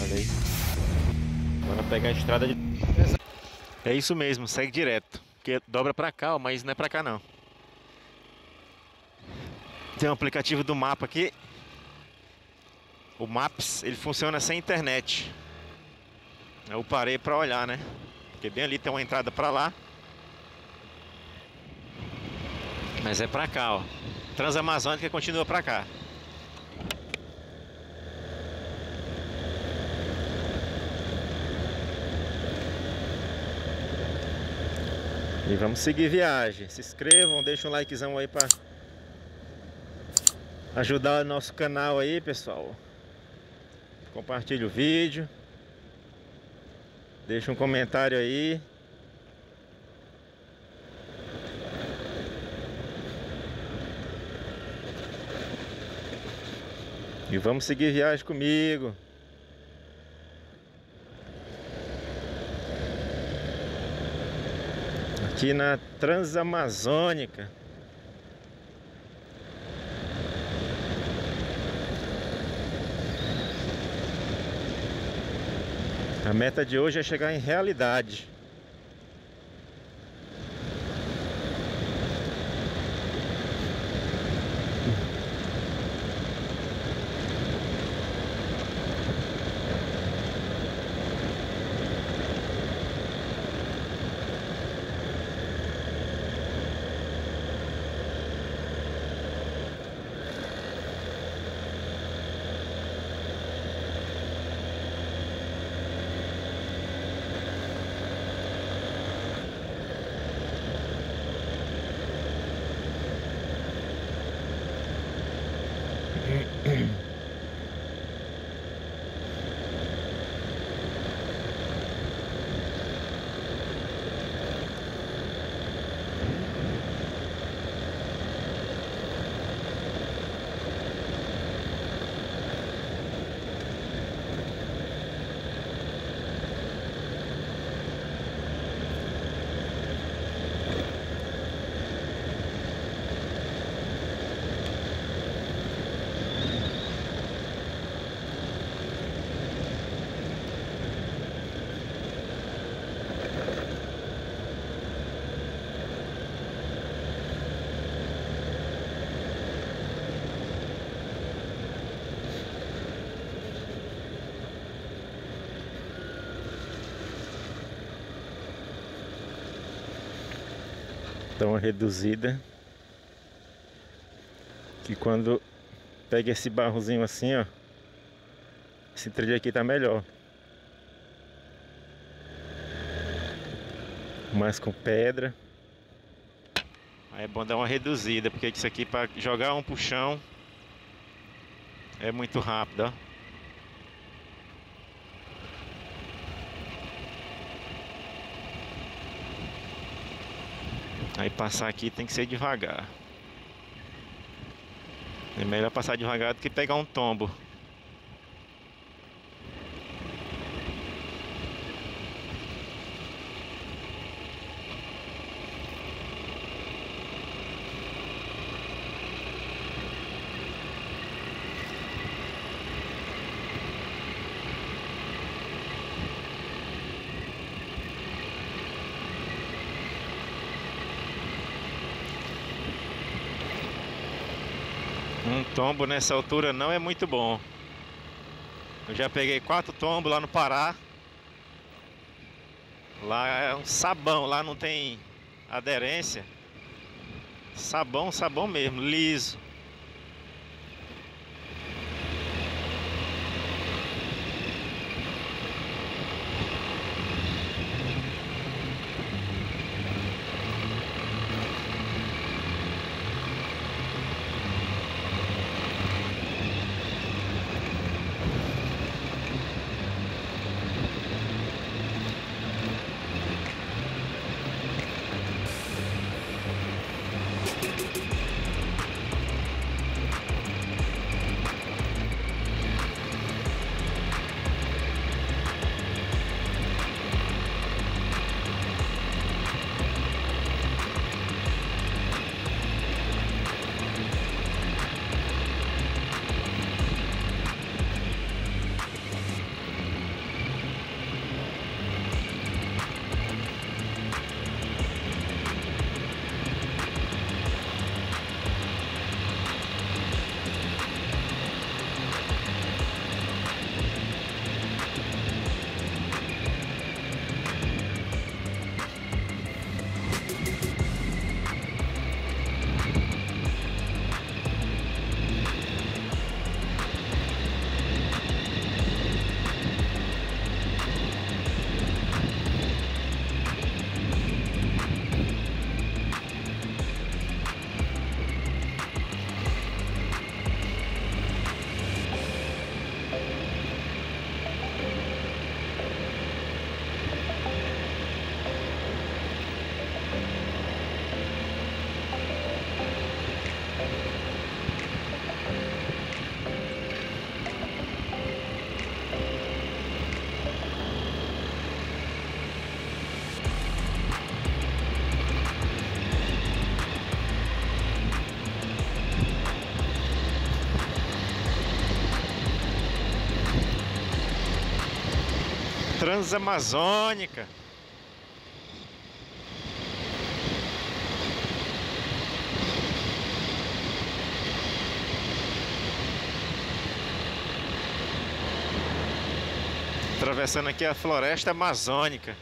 Olha aí. Pegar a estrada de... É isso mesmo, segue direto. Porque dobra pra cá, ó, mas não é pra cá não. Tem um aplicativo do mapa aqui. O Maps, ele funciona sem internet. Eu parei pra olhar, né? Porque bem ali tem uma entrada pra lá. Mas é pra cá, ó. Transamazônica continua pra cá. E vamos seguir viagem. Se inscrevam, deixa um likezão aí pra ajudar o nosso canal aí, pessoal. Compartilhe o vídeo. Deixa um comentário aí. E vamos seguir viagem comigo. Aqui na Transamazônica. A meta de hoje é chegar em realidade. Uma reduzida. Que quando pega esse barrozinho assim, ó. Esse trilho aqui tá melhor. Mais com pedra. Aí é bom dar uma reduzida, porque isso aqui para jogar um puxão é muito rápido, ó. Aí passar aqui tem que ser devagar. É melhor passar devagar do que pegar um tombo. Um tombo nessa altura não é muito bom. Eu já peguei quatro tombos lá no Pará. Lá é um sabão, lá não tem aderência. Sabão, sabão mesmo, liso. Transamazônica. Atravessando aqui a floresta amazônica.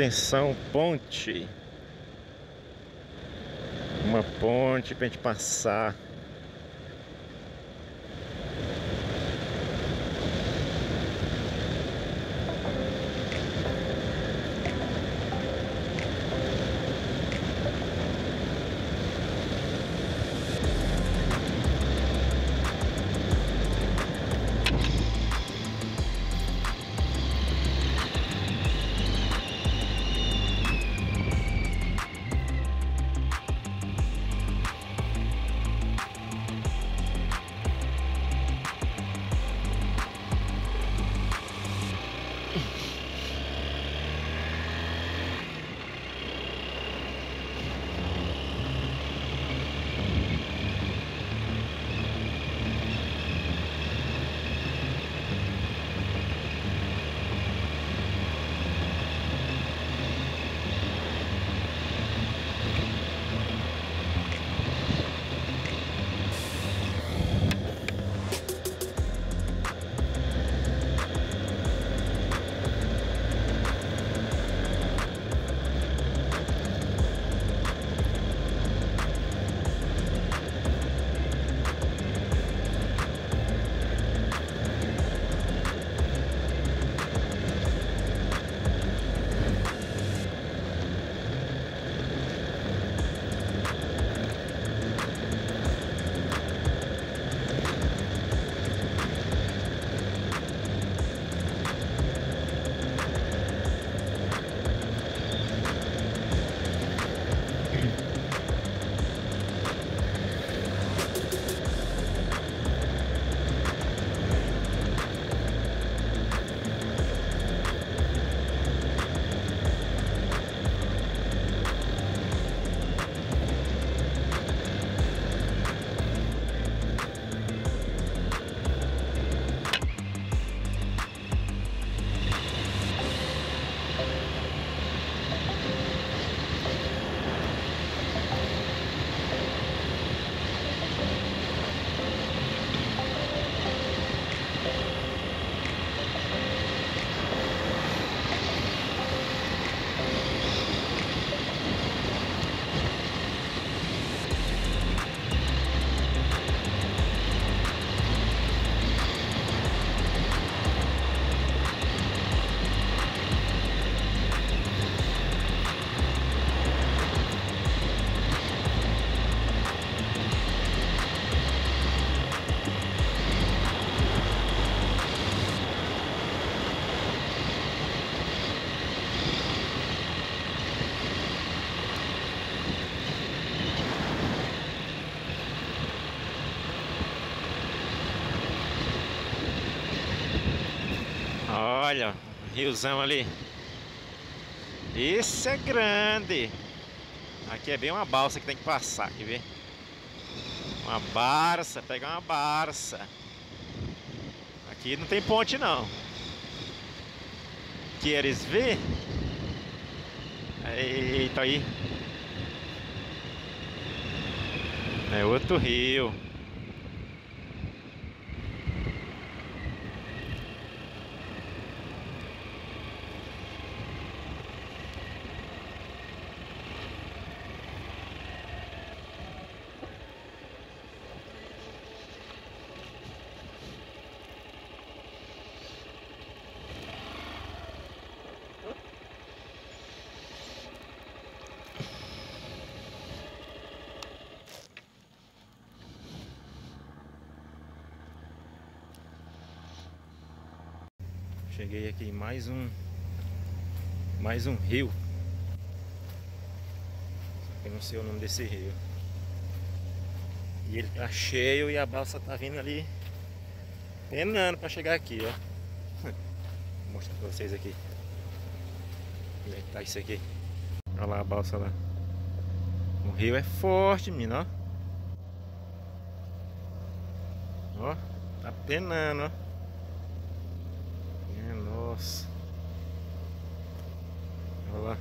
Atenção, ponte. Uma ponte pra gente passar. Olha, riozão ali. Esse é grande. Aqui é bem uma balsa que tem que passar, quer ver? Uma barça, pegar uma barça. Aqui não tem ponte não. Queres ver? Eita aí. É outro rio. Cheguei aqui em mais um mais um rio. Eu não sei o nome desse rio. E ele tá cheio e a balsa tá vindo ali penando para chegar aqui, ó. Vou mostrar para vocês aqui. Como é que tá isso aqui? Olha lá a balsa lá. O rio é forte, menino, ó. Ó, tá penando, ó. Nossa. Olha lá.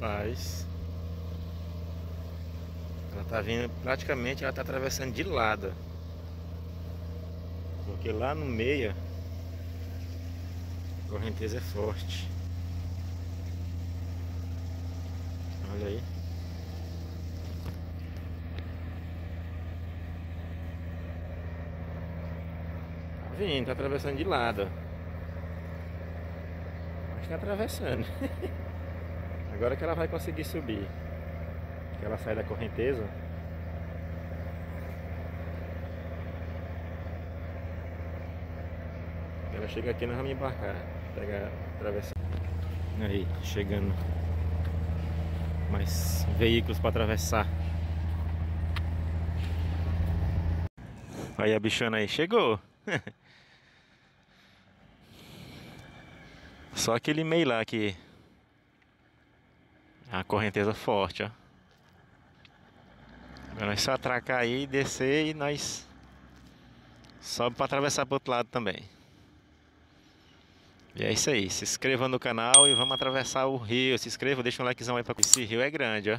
Rapaz. Ela tá vindo, praticamente ela tá atravessando de lado. Porque lá no meio a correnteza é forte. Olha aí. vindo, tá atravessando de lado. Acho que tá atravessando. Agora que ela vai conseguir subir. Que ela sai da correnteza. Ela chega aqui, nós vamos embarcar. Pegar, atravessar. Aí, chegando. Mais veículos para atravessar. Aí a bichana aí chegou. Só aquele meio lá que a correnteza forte, ó. Agora nós só atracar aí, descer e nós sobe para atravessar para outro lado também. E é isso aí, se inscreva no canal e vamos atravessar o rio. Se inscreva, deixa um likezão aí para esse rio é grande, ó.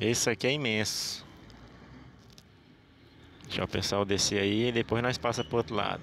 Esse aqui é imenso. Deixa o pessoal descer aí e depois nós passa para outro lado.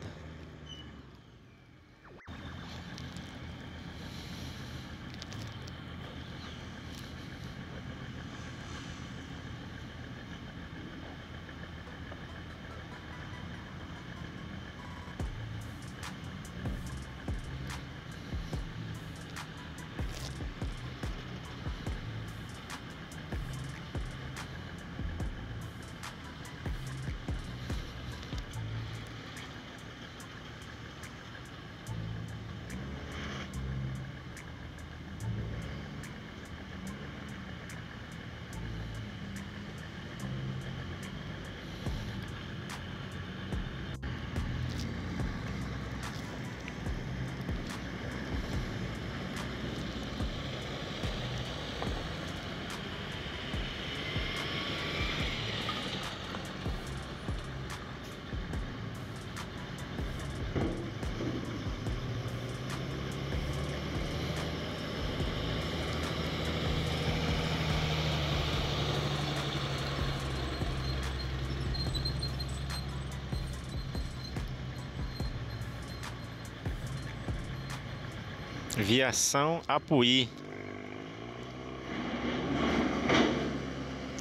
Viação Apuí.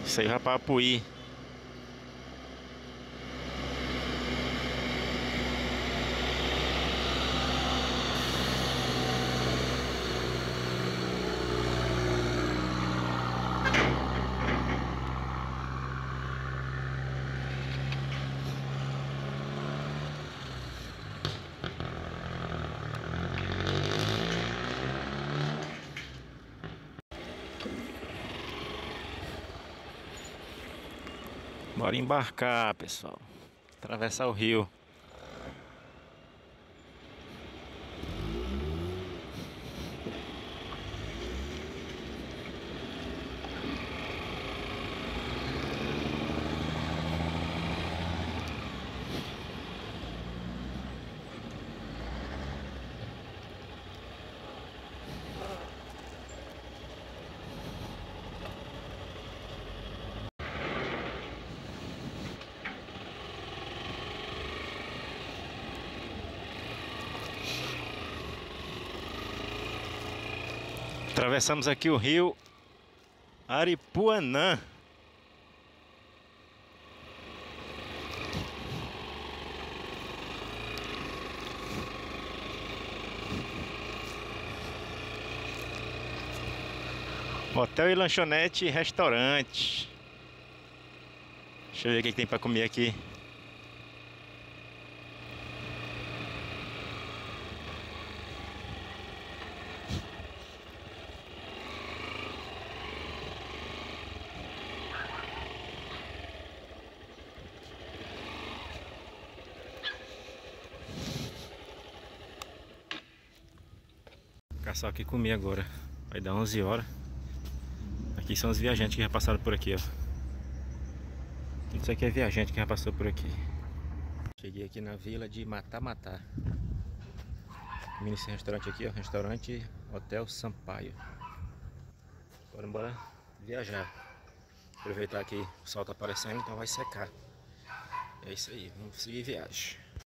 Isso aí vai para Apuí. Bora embarcar, pessoal. Atravessar o rio. Atravessamos aqui o rio Aripuanã. Hotel e lanchonete e restaurante. Deixa eu ver o que tem para comer aqui. Caçar aqui comer agora. Vai dar 11 horas. Aqui são os viajantes que já passaram por aqui, ó. Isso aqui é viajante que já passou por aqui. Cheguei aqui na vila de Matamatá. Esse restaurante aqui, ó. Restaurante Hotel Sampaio. Agora bora viajar. Aproveitar que o sol tá aparecendo, então vai secar. É isso aí, vamos seguir viagem.